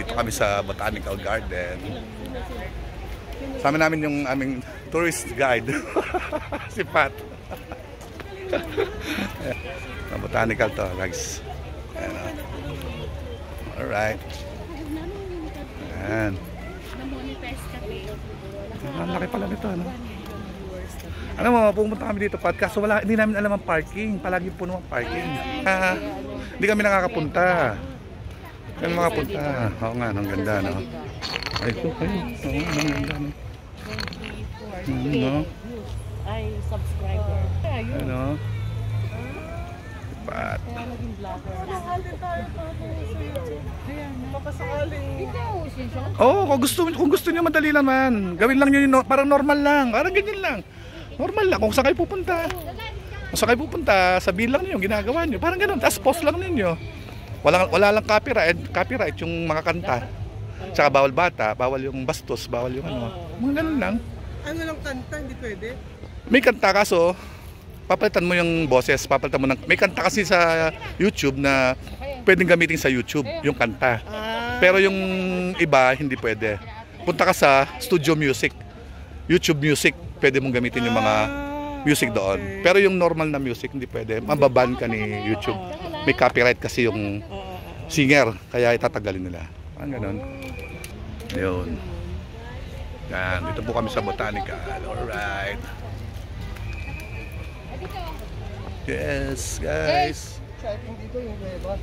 dito kami sa Botanical Garden. Sama namin yung aming tourist guide. si Pat. Sa Botanical to, guys. Ayan, oh. Alright. Ayan. Ang laki pala nito, ano? Ano mo, pumunta kami dito, Pat, kaso wala, hindi namin alam ang parking. Palagi puno ang parking. Ah, hindi kami nakakapunta. Kami makapunta. Oo nga, ang ganda, no? Ay, ito, ay, oo, ang ganda, no? Mm, no? Ay, subscriber. Ano? Pat. Kaya naging vlogger. Oo, oh, kung gusto, kung gusto niyo madali naman. Gawin lang niyo, yun, parang normal lang. Parang ganyan lang. Normal lang, kung saan kayo pupunta. Kung saan kayo pupunta, sabihin lang niyo yung ginagawa niyo. Parang ganun, tapos post lang ninyo. Wala, wala lang copyright, copyright yung mga kanta. Tsaka bawal bata, bawal yung bastos, bawal yung ano. Mga ganun lang. Ano lang kanta, hindi pwede. May kanta kaso, papalitan mo yung boses, papalitan mo ng... May kanta kasi sa YouTube na pwedeng gamitin sa YouTube, yung kanta. Pero yung iba, hindi pwede. Punta ka sa studio music, YouTube music, pwede mong gamitin yung mga music doon. Pero yung normal na music, hindi pwede. Mababan ka ni YouTube. May copyright kasi yung singer, kaya itatagalin nila. Ang ganun. Yun. Yan, dito po kami sa Botanical. Alright. Yes, guys. Shopping dito yung Beba.